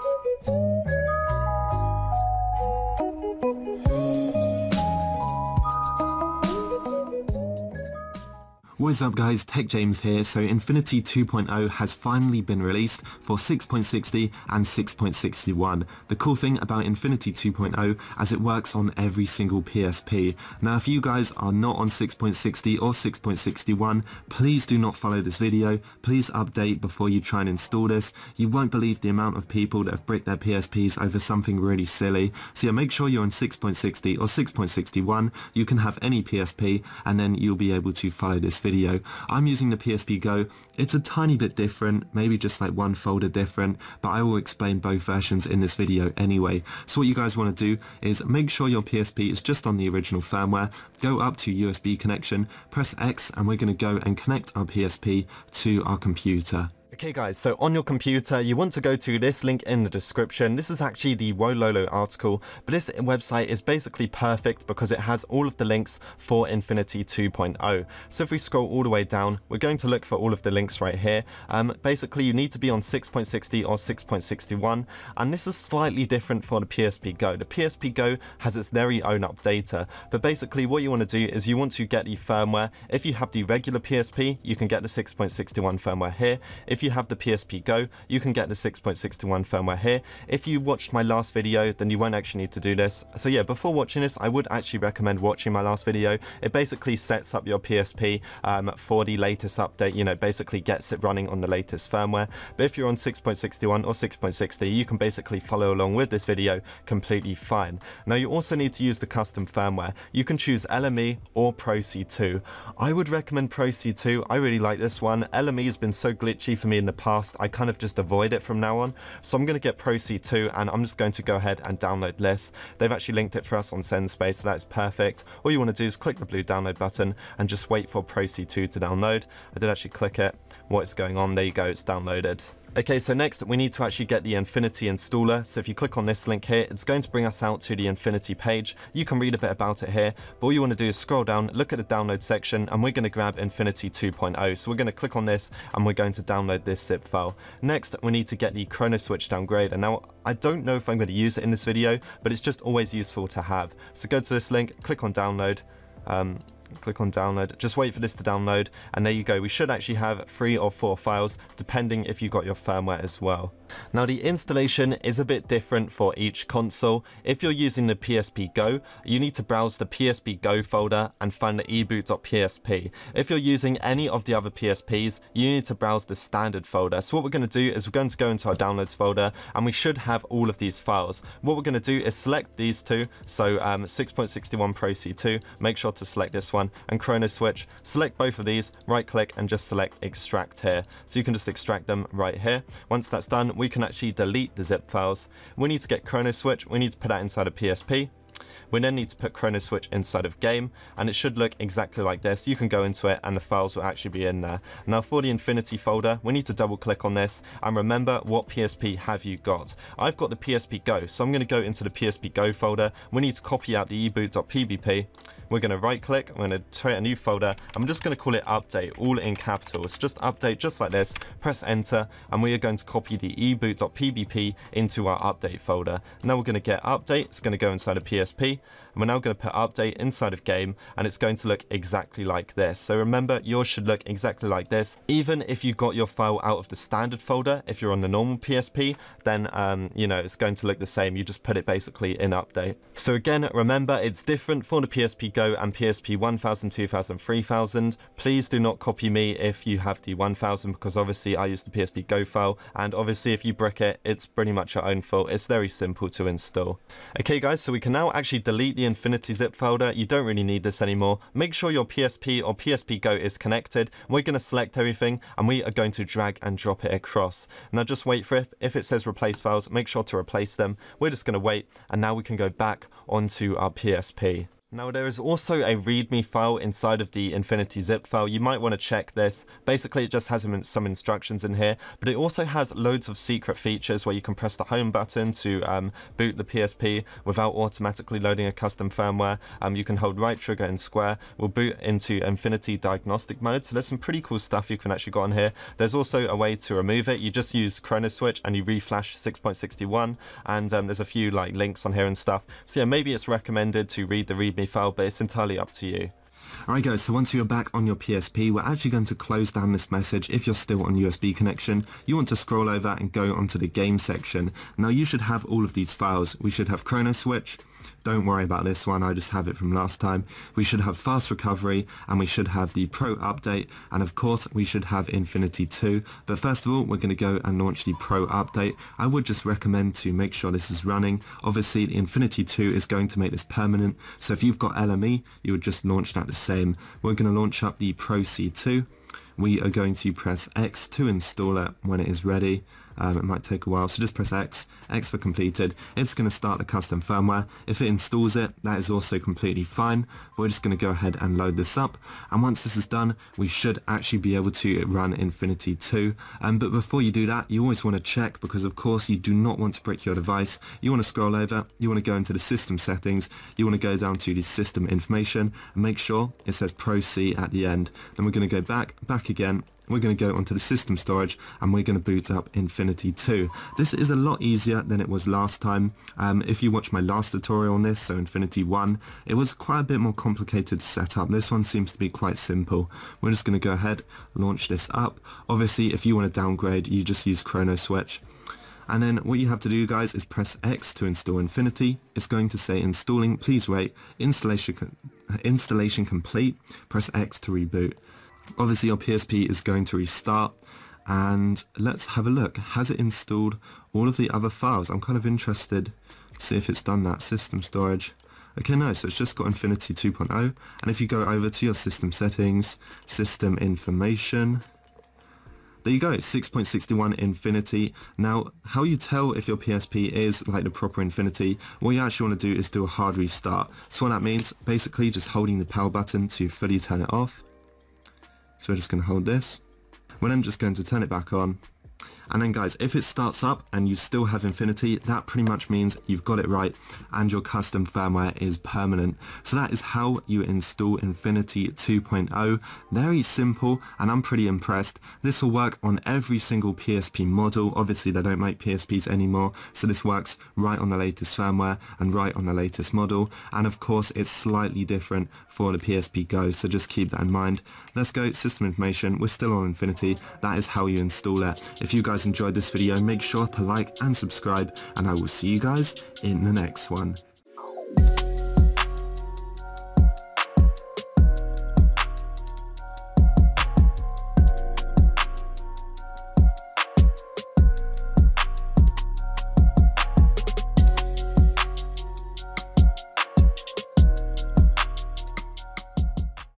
Thank you. What is up guys, Tech James here. So Infinity 2.0 has finally been released for 6.60 and 6.61. The cool thing about Infinity 2.0 as it works on every single PSP. Now if you guys are not on 6.60 or 6.61, please do not follow this video. Please update before you try and install this. You won't believe the amount of people that have bricked their PSPs over something really silly. So yeah, make sure you're on 6.60 or 6.61. You can have any PSP and then you'll be able to follow this video video. I'm using the PSP Go. It's a tiny bit different, maybe just like one folder different, but I will explain both versions in this video anyway. So what you guys want to do is make sure your PSP is just on the original firmware, go up to USB connection, press X and we're going to go and connect our PSP to our computer. Okay guys, so on your computer you want to go to this link in the description. This is actually the Wololo article, but this website is basically perfect because it has all of the links for Infinity 2.0. So if we scroll all the way down, we're going to look for all of the links right here. Um, basically you need to be on 6.60 or 6.61, and this is slightly different for the PSP Go. The PSP Go has its very own updater, but basically what you want to do is you want to get the firmware. If you have the regular PSP, you can get the 6.61 firmware here. If you you have the PSP Go, you can get the 6.61 firmware here. If you watched my last video, then you won't actually need to do this. So yeah, before watching this, I would actually recommend watching my last video. It basically sets up your PSP um, for the latest update, you know, basically gets it running on the latest firmware. But if you're on 6.61 or 6.60, you can basically follow along with this video completely fine. Now you also need to use the custom firmware. You can choose LME or Pro C2. I would recommend Pro C2. I really like this one. LME has been so glitchy for me in the past, I kind of just avoid it from now on. So I'm going to get Pro C2 and I'm just going to go ahead and download this. They've actually linked it for us on SendSpace, so that's perfect. All you want to do is click the blue download button and just wait for Pro C2 to download. I did actually click it. What is going on? There you go, it's downloaded. Okay, so next we need to actually get the Infinity installer. So if you click on this link here, it's going to bring us out to the Infinity page. You can read a bit about it here, but all you want to do is scroll down, look at the download section, and we're going to grab Infinity 2.0. So we're going to click on this, and we're going to download this zip file. Next, we need to get the Chrono Switch downgrade. And now, I don't know if I'm going to use it in this video, but it's just always useful to have. So go to this link, click on download, um, click on download. Just wait for this to download and there you go. We should actually have three or four files depending if you got your firmware as well now the installation is a bit different for each console if you're using the PSP Go you need to browse the PSP Go folder and find the eboot.psp if you're using any of the other PSPs you need to browse the standard folder so what we're going to do is we're going to go into our downloads folder and we should have all of these files what we're going to do is select these two so um, 6.61 Pro C2 make sure to select this one and Chrono Switch. Select both of these, right click and just select extract here. So you can just extract them right here. Once that's done, we can actually delete the zip files. We need to get Chrono Switch, we need to put that inside a PSP. We then need to put Chrono Switch inside of game and it should look exactly like this. You can go into it and the files will actually be in there. Now for the Infinity folder, we need to double click on this and remember what PSP have you got. I've got the PSP Go, so I'm going to go into the PSP Go folder. We need to copy out the eboot.pbp. We're going to right click, I'm going to create a new folder. I'm just going to call it update, all in capitals. Just update just like this, press enter, and we are going to copy the eboot.pbp into our update folder. Now we're going to get update, it's going to go inside a PSP, Party and we're now going to put update inside of game and it's going to look exactly like this. So remember yours should look exactly like this. Even if you got your file out of the standard folder, if you're on the normal PSP, then um, you know it's going to look the same. You just put it basically in update. So again, remember it's different for the PSP Go and PSP 1000, 2000, 3000. Please do not copy me if you have the 1000 because obviously I use the PSP Go file and obviously if you brick it, it's pretty much your own fault. It's very simple to install. Okay guys, so we can now actually delete the Infinity zip folder. You don't really need this anymore. Make sure your PSP or PSP Go is connected. We're going to select everything and we are going to drag and drop it across. Now just wait for it. If it says replace files, make sure to replace them. We're just going to wait and now we can go back onto our PSP. Now there is also a readme file inside of the Infinity zip file. You might want to check this. Basically it just has some instructions in here, but it also has loads of secret features where you can press the home button to um, boot the PSP without automatically loading a custom firmware. Um, you can hold right trigger and square. Will boot into Infinity diagnostic mode. So there's some pretty cool stuff you can actually go on here. There's also a way to remove it. You just use Chrono Switch and you reflash 6.61 and um, there's a few like links on here and stuff. So yeah, maybe it's recommended to read the readme me file, but it's entirely up to you. Alright guys, so once you're back on your PSP, we're actually going to close down this message if you're still on USB connection. You want to scroll over and go onto the game section. Now you should have all of these files. We should have Chrono Switch, don't worry about this one, I just have it from last time. We should have fast recovery and we should have the Pro update and of course we should have Infinity 2. But first of all we're going to go and launch the Pro update. I would just recommend to make sure this is running. Obviously the Infinity 2 is going to make this permanent so if you've got LME you would just launch that the same. We're going to launch up the Pro C2 we are going to press X to install it when it is ready. Um, it might take a while, so just press X, X for completed. It's going to start the custom firmware. If it installs it, that is also completely fine. We're just going to go ahead and load this up. And once this is done, we should actually be able to run Infinity 2. Um, but before you do that, you always want to check because of course you do not want to brick your device. You want to scroll over, you want to go into the system settings, you want to go down to the system information and make sure it says Pro C at the end. Then we're going to go back, back again we're going to go onto the system storage and we're going to boot up Infinity 2. This is a lot easier than it was last time. Um, if you watch my last tutorial on this, so Infinity 1, it was quite a bit more complicated to set up. This one seems to be quite simple. We're just going to go ahead, launch this up. Obviously, if you want to downgrade, you just use Chrono Switch. And then what you have to do guys is press X to install Infinity. It's going to say installing, please wait, installation, installation complete, press X to reboot. Obviously your PSP is going to restart and let's have a look. Has it installed all of the other files? I'm kind of interested to see if it's done that. System storage. Okay, no, so it's just got Infinity 2.0 and if you go over to your system settings, system information, there you go, 6.61 Infinity. Now, how you tell if your PSP is like the proper Infinity, what you actually want to do is do a hard restart. So what that means, basically just holding the power button to fully turn it off, so we're just going to hold this. When I'm just going to turn it back on and then guys, if it starts up and you still have Infinity, that pretty much means you've got it right and your custom firmware is permanent. So that is how you install Infinity 2.0. Very simple and I'm pretty impressed. This will work on every single PSP model. Obviously they don't make PSPs anymore, so this works right on the latest firmware and right on the latest model. And of course it's slightly different for the PSP Go, so just keep that in mind. Let's go system information. We're still on Infinity. That is how you install it. If you guys guys enjoyed this video, make sure to like and subscribe, and I will see you guys in the next one.